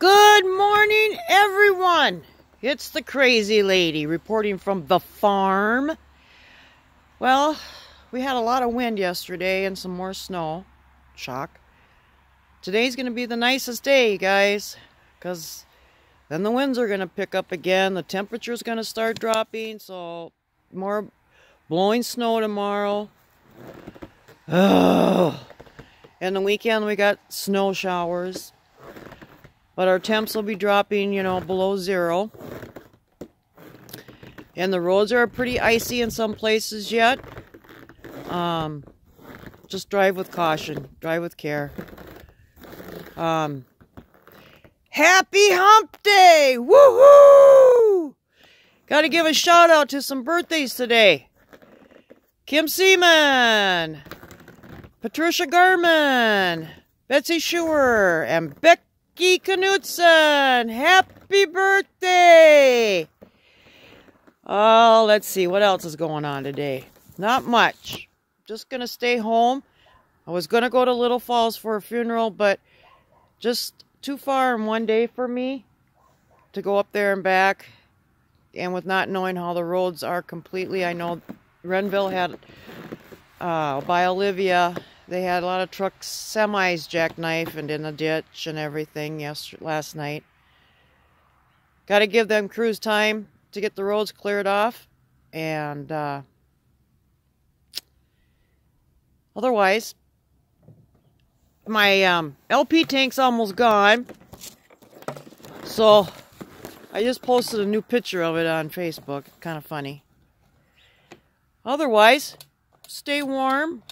Good morning, everyone. It's the crazy lady reporting from the farm. Well, we had a lot of wind yesterday and some more snow. Shock. Today's going to be the nicest day, guys, because then the winds are going to pick up again. The temperature's going to start dropping, so more blowing snow tomorrow. Oh. And the weekend we got snow showers. But our temps will be dropping, you know, below zero. And the roads are pretty icy in some places yet. Um, just drive with caution. Drive with care. Um, happy hump day! Woohoo! Got to give a shout out to some birthdays today. Kim Seaman, Patricia Garman, Betsy Schuer, and Beck Becky Knutson, happy birthday! Oh, let's see, what else is going on today? Not much. Just gonna stay home. I was gonna go to Little Falls for a funeral, but just too far in one day for me to go up there and back. And with not knowing how the roads are completely, I know Renville had, uh, by Olivia, they had a lot of trucks, semis jackknife and in a ditch and everything yesterday, last night. Got to give them crews time to get the roads cleared off. And uh, otherwise, my um, LP tank's almost gone. So I just posted a new picture of it on Facebook. Kind of funny. Otherwise, stay warm.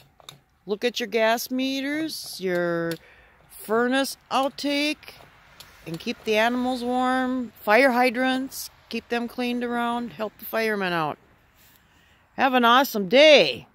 Look at your gas meters, your furnace outtake, and keep the animals warm. Fire hydrants, keep them cleaned around, help the firemen out. Have an awesome day.